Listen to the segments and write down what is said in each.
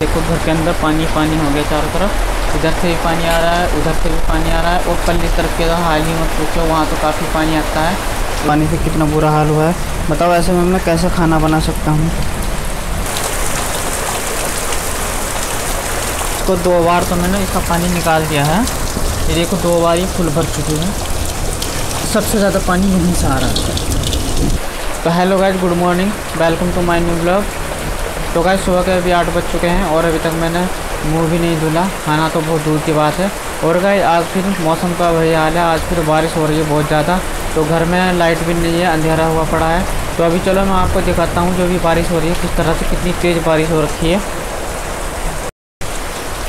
देखो घर के अंदर पानी पानी हो गया चारों तरफ़। इधर से भी पानी आ रहा है, उधर से भी पानी आ रहा है। और पल्ली तरफ़ के तो हाल ही मत पूछो, वहाँ तो काफ़ी पानी आता है। पानी से कितना बुरा हाल हुआ है। बताओ ऐसे में मैं कैसे खाना बना सकता हूँ? इसको दो बार तो मैंने इसका पानी निकाल दिया है। ये देखो दो बार ही फुल भर चुकी है। सबसे ज़्यादा पानी यहीं से आ रहा है। तो hello guys good morning welcome to my new blog तो गाइज़ सुबह के अभी आठ बज चुके हैं और अभी तक मैंने मुँह भी नहीं धुला। खाना तो बहुत दूर की बात है। और गाइज़ आज फिर मौसम का वही हाल है। आज फिर बारिश हो रही है बहुत ज़्यादा। तो घर में लाइट भी नहीं है, अंधेरा हुआ पड़ा है। तो अभी चलो मैं आपको दिखाता हूँ जो भी बारिश हो रही है, किस तरह से कितनी तेज़ बारिश हो रखी है।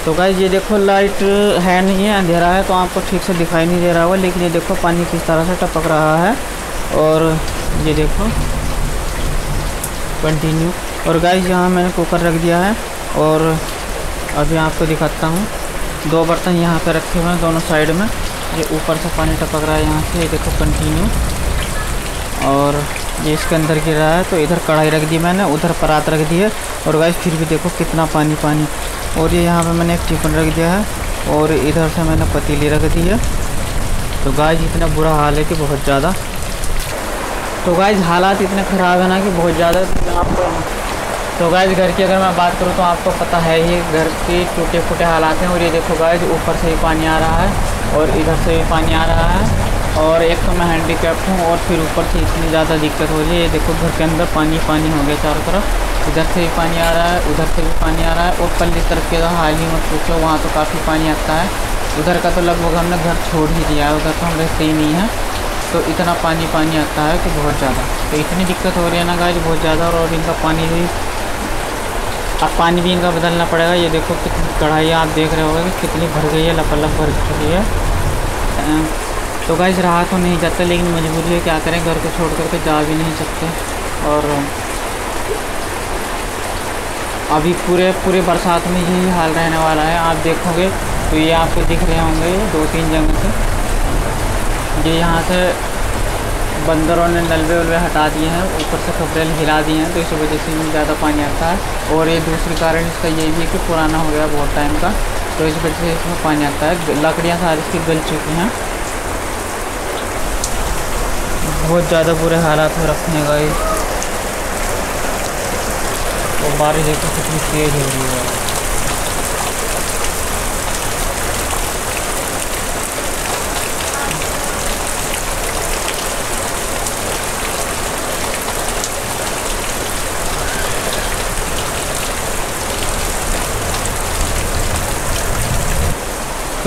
तो गाइज़ ये देखो लाइट है नहीं है, अंधेरा है तो आपको ठीक से दिखाई नहीं दे रहा होगा। लेकिन ये देखो, पानी किस तरह से टपक रहा है। और ये देखो कंटिन्यू और गाइस यहाँ मैंने कुकर रख दिया है और अभी आपको दिखाता हूँ। दो बर्तन यहाँ पे रखे हुए हैं दोनों साइड में। ये ऊपर से पानी टपक रहा है यहाँ से, ये देखो कंटिन्यू और ये इसके अंदर गिर रहा है तो इधर कढ़ाई रख दी मैंने, उधर परात रख दी है। और गाइस फिर भी देखो कितना पानी पानी। और ये यहाँ पे मैंने एक टिफन रख दिया है और इधर से मैंने पतीली रख दी है। तो गाइस इतना बुरा हाल है कि बहुत ज़्यादा। तो गाइज़ हालात इतने ख़राब है ना कि बहुत ज़्यादा आपको तो गाइज़ घर की अगर मैं बात करूँ तो आपको पता है ही घर के टूटे फूटे हालात हैं और ये देखो गाइज़ ऊपर से ही पानी आ रहा है और इधर से भी पानी आ रहा है और एक तो मैं हैंडीकैप्ट हूँ और फिर ऊपर से इतनी ज़्यादा दिक्कत हो रही है। ये देखो घर के अंदर पानी पानी हो गया चारों तरफ़। इधर से भी पानी आ रहा है, उधर से भी पानी आ रहा है और पल्ली तरफ़ के तो हाल ही मत पूछो, वहाँ तो काफ़ी पानी आता है। उधर का तो लगभग हमने घर छोड़ ही दिया है, उधर तो हम रहते ही नहीं हैं। तो इतना पानी पानी आता है कि बहुत ज़्यादा। तो इतनी दिक्कत हो रही है ना गाइज़ बहुत ज़्यादा और इनका पानी भी अब पानी भी इनका बदलना पड़ेगा। ये देखो कितनी कढ़ाई आप देख रहे होगे कि कितनी भर गई है, लपलप भर चुकी है। तो गाइज़ रहा तो नहीं जाता, लेकिन मजबूरी है, क्या करें, घर को छोड़ करके जा भी नहीं सकते। और अभी पूरे पूरे बरसात में यही हाल रहने वाला है। आप देखोगे तो ये आपको दिख रहे होंगे दो तीन जगह से। ये यहाँ से बंदरों ने नलवे उलवे हटा दिए हैं, ऊपर से खबरें हिला दिए हैं तो इस वजह से इनमें ज़्यादा पानी आता है। और ये दूसरी कारण इसका ये भी है कि पुराना हो गया बहुत टाइम का तो इस वजह से इसमें पानी आता है। लकड़ियाँ सारी इसकी गल चुकी हैं। बहुत ज़्यादा बुरे हालात हो रखे हैं गए और बारिश देखो कितनी तेज़ हो रही है।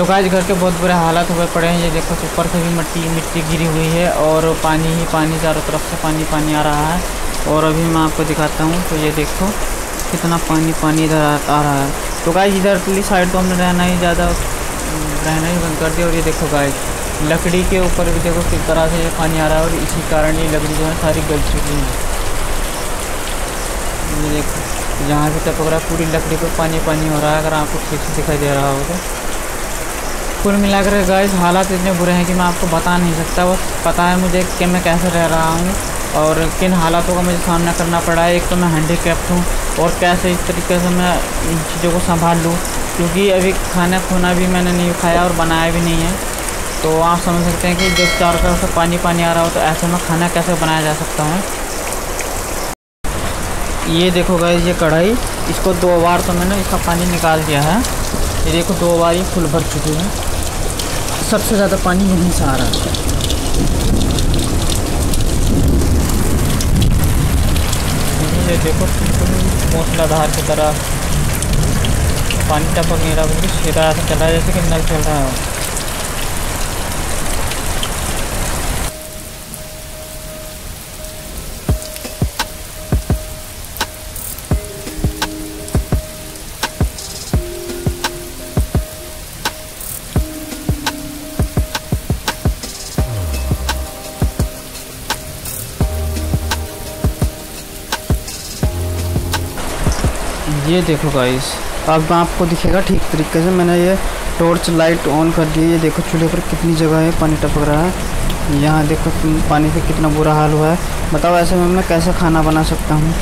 तो गाय घर के बहुत बुरे हालात हुए पड़े हैं। ये देखो ऊपर से भी मिट्टी मिट्टी गिरी हुई है और पानी ही पानी, चारों तरफ़ से पानी पानी आ रहा है। और अभी मैं आपको दिखाता हूँ। तो ये देखो कितना पानी पानी इधर आ रहा है। तो गाय इधर वाली साइड तो हमने रहना ही ज़्यादा रहना ही बंद कर दिया। और ये देखो गाय लकड़ी के ऊपर भी देखो किस तरह से ये पानी आ रहा है और इसी कारण ये लकड़ी जो है सारी गल चुकी है। ये देखो जहाँ भी टपक रहा है। पूरी लकड़ी पर पानी पानी हो रहा है। अगर आपको ठीक से दिखाई दे रहा हो तो कुल मिलाकर गाइस हालात इतने बुरे हैं कि मैं आपको बता नहीं सकता। बस पता है मुझे कि मैं कैसे रह रहा हूँ और किन हालातों का मुझे सामना करना पड़ा है। एक तो मैं हैंडीकैप्ट हूँ और कैसे इस तरीके से मैं इन चीज़ों को संभाल लूँ? क्योंकि अभी खाना खुना भी मैंने नहीं खाया और बनाया भी नहीं है। तो आप समझ सकते हैं कि जब चारों तरफ़ से पानी पानी आ रहा हो तो ऐसे में खाना कैसे बनाया जा सकता है? ये देखो गाइस ये कढ़ाई। इसको दो बार तो मैंने इसका पानी निकाल दिया है। ये देखो, दो बार ये फुल भर चुकी है। सबसे ज़्यादा पानी यहीं से आ रहा है। देखो मौसलाधार की तरह। पानी टपक नहीं रहा बिल्कुल सीधा चल जैसे कि नल चल रहा है। ये देखो गाइस अब आपको दिखेगा ठीक तरीके से। मैंने ये टॉर्च लाइट ऑन कर दी ये देखो चूल्हे पर कितनी जगह है, पानी टपक रहा है। यहाँ देखो पानी से कितना बुरा हाल हुआ है। बताओ ऐसे में मैं कैसे खाना बना सकता हूँ?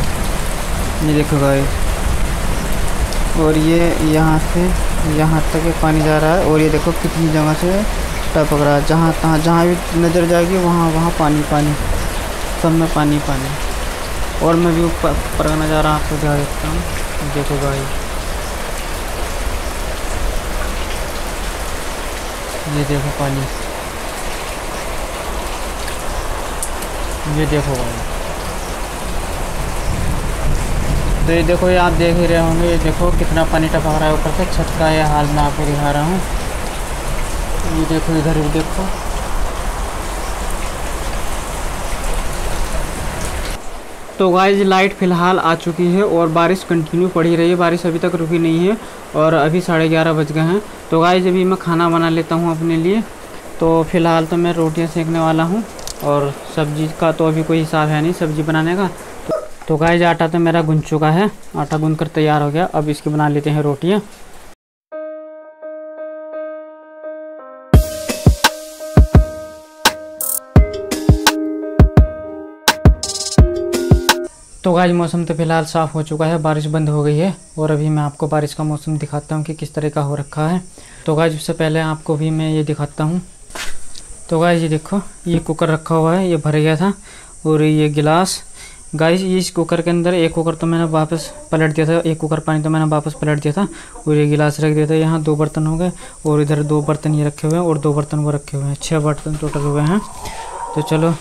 ये देखो गाइस और ये यहाँ से, यहाँ तक ये पानी जा रहा है। और ये देखो कितनी जगह से टपक रहा है। जहाँ तहाँ, जहाँ भी नज़र जाएगी, वहाँ वहाँ पानी पानी। सब में पानी पानी। और मैं भी ऊपर जा रहा हूँ, आपको दिखा देता हूँ। देखो भाई। ये देखो पानी। ये देखो भाई। तो ये देखो, ये आप देख ही रहे होंगे, ये देखो कितना पानी टपक रहा है ऊपर से। छत का ये हाल मैं आपको दिखा रहा हूँ। ये देखो, इधर भी देखो। तो गाइज़ लाइट फ़िलहाल आ चुकी है और बारिश कंटिन्यू पड़ी रही है। बारिश अभी तक रुकी नहीं है और अभी साढ़े ग्यारह बज गए हैं। तो गाइज़ अभी मैं खाना बना लेता हूँ अपने लिए। तो फ़िलहाल तो मैं रोटियाँ सेकने वाला हूँ और सब्ज़ी का तो अभी कोई हिसाब है नहीं सब्ज़ी बनाने का। तो, तो गाइज़ आटा तो मेरा गुन चुका है। आटा गूंद कर तैयार हो गया। अब इसकी बना लेते हैं रोटियाँ। तो गाइज़ मौसम तो फ़िलहाल साफ़ हो चुका है, बारिश बंद हो गई है, और अभी मैं आपको बारिश का मौसम दिखाता हूँ कि किस तरह का हो रखा है। तो गाइज़ उससे पहले आपको भी मैं ये दिखाता हूँ। तो गाइज़ ये देखो, ये कुकर रखा हुआ है, ये भर गया था, और ये गिलास। गाइज़ इस कुकर के अंदर एक कुकर तो मैंने वापस पलट दिया था, एक कुकर पानी तो मैंने वापस पलट दिया था, और ये गिलास रख दिया था, यहाँ दो बर्तन हो गए, और इधर दो बर्तन ये रखे हुए हैं, और दो बर्तन वो रखे हुए हैं छः बर्तन टोटल हुए हैं। तो चलो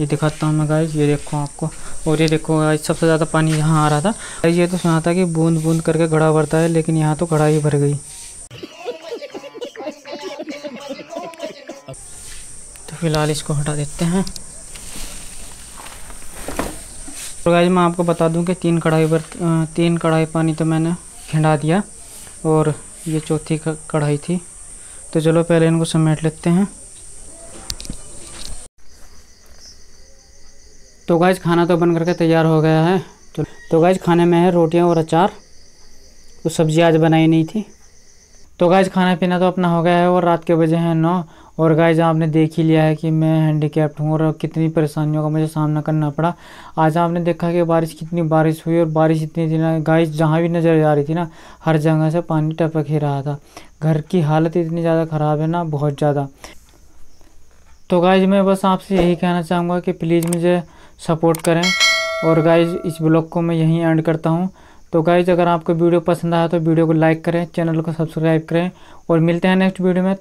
ये दिखाता हूँ मैं गाइस ये देखो आपको। और ये देखो गाइस सबसे ज़्यादा पानी यहाँ आ रहा था। ये तो सुना था कि बूंद बूंद करके घड़ा भरता है, लेकिन यहाँ तो घड़ा ही भर गई। तो फ़िलहाल इसको हटा देते हैं। तो गाइस मैं आपको बता दूँ कि तीन कढ़ाई बर तीन कढ़ाई पानी तो मैंने खिंडा दिया, और ये चौथी कढ़ाई थी। तो चलो पहले इनको समेट लेते हैं। तो गाइज़ खाना तो बन करके तैयार हो गया है। तो तो गाइज़ खाने में है रोटियाँ और अचार। तो सब्ज़ी आज बनाई नहीं थी। तो गाइज़ खाना पीना तो अपना हो गया है और रात के बजे हैं नौ। और गाइज़ आपने देख ही लिया है कि मैं हैंडीकैप्ट हूँ और कितनी परेशानियों का मुझे सामना करना पड़ा। आज आपने देखा कि बारिश कितनी बारिश हुई और बारिश इतनी थी ना। गाइज़ जहाँ भी नज़र आ रही थी ना, हर जगह से पानी टपक ही रहा था। घर की हालत इतनी ज़्यादा ख़राब है ना, बहुत ज़्यादा। तो गाइज़ मैं बस आपसे यही कहना चाहूँगा कि प्लीज़ मुझे सपोर्ट करें। और गाइज़ इस ब्लॉग को मैं यहीं एंड करता हूँ। तो गाइज़ अगर आपको वीडियो पसंद आया तो वीडियो को लाइक करें चैनल को सब्सक्राइब करें। और मिलते हैं नेक्स्ट वीडियो में